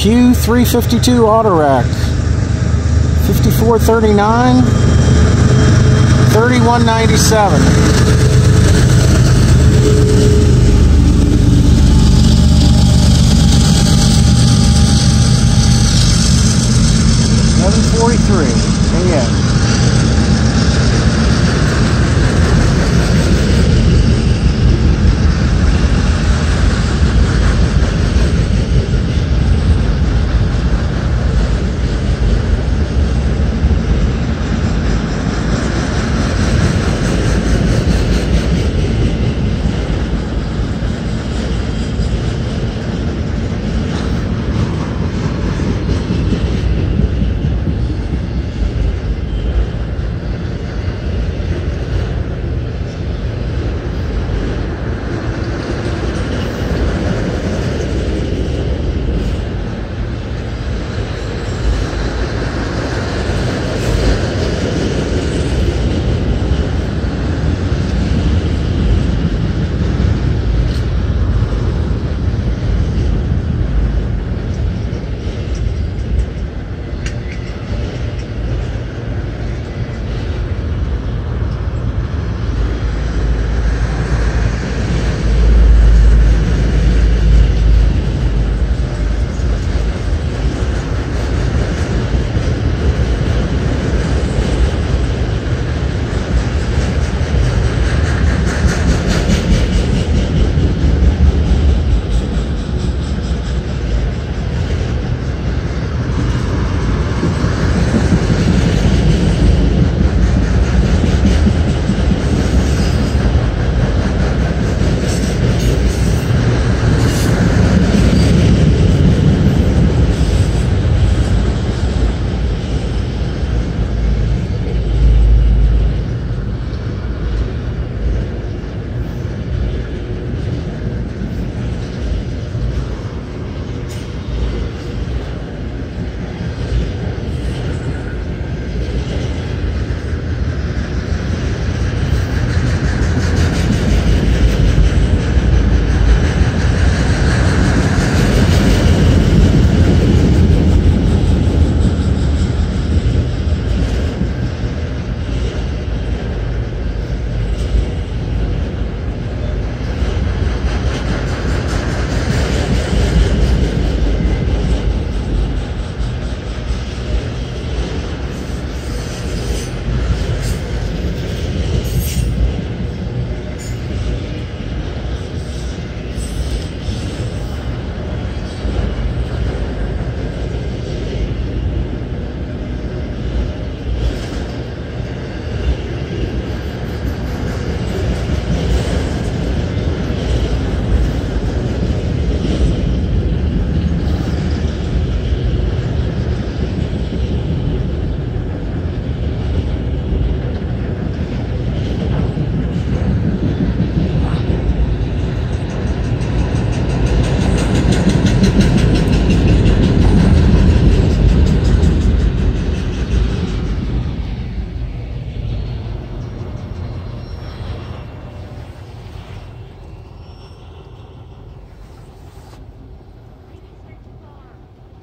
Q352 auto rack. 5439 3197. 43 a.m.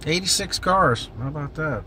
Eighty-six cars. How about that?